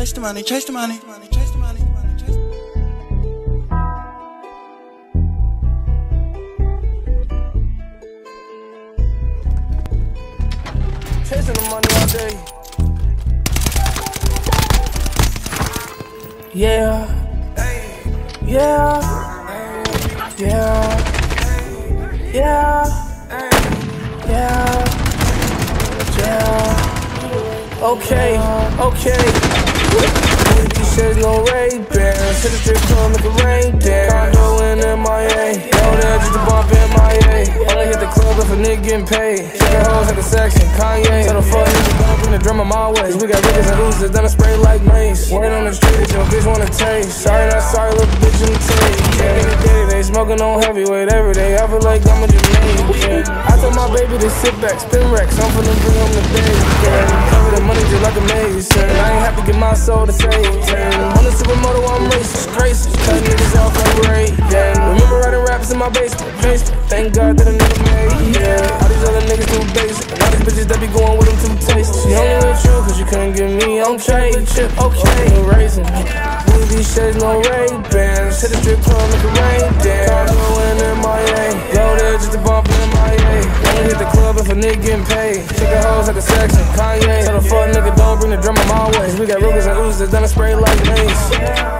chase the money, chase the money, chase the money. chase the money. Chasing the money all day. Yeah. Yeah. Yeah. Yeah. Yeah. Yeah. Okay. Okay. Hit the strip club, make it rain dance. Condo in MIA. Go there just to bump in MIA. Only hit the club if a nigga getting paid. Shaking hoes at the section. Kanye. Tell the fuck nigga don't bring the drum on my way. We got niggas and losers, done a spray like mace. Word on the street that your bitch wanna taste. Sorry, not sorry, little bitch in the taste. Yeah, get. They smoking on heavyweight every day. I feel like I'm a Jermaine. Yeah. I told my baby to sit back, spin racks. I'm finna bring home the day. Soul save. Yeah. On the supermoto, I'm racing. Gracing. Cut niggas off like Ray. Yeah. Remember writing raps in my basement. basement. Thank God that a nigga made. Yeah. All these other niggas too basic. All these bitches that be going with them too tasty. She only with you cause you couldn't get me on trade. Okay. Racing. With these shades, no Ray Bans. Hit the strip club, make it rain dance. Nigga getting paid. Chicken hoes at the section. Kanye. Tell the fuck nigga don't bring the drum on my way. We got Rugers and Uzis done a spray like mace.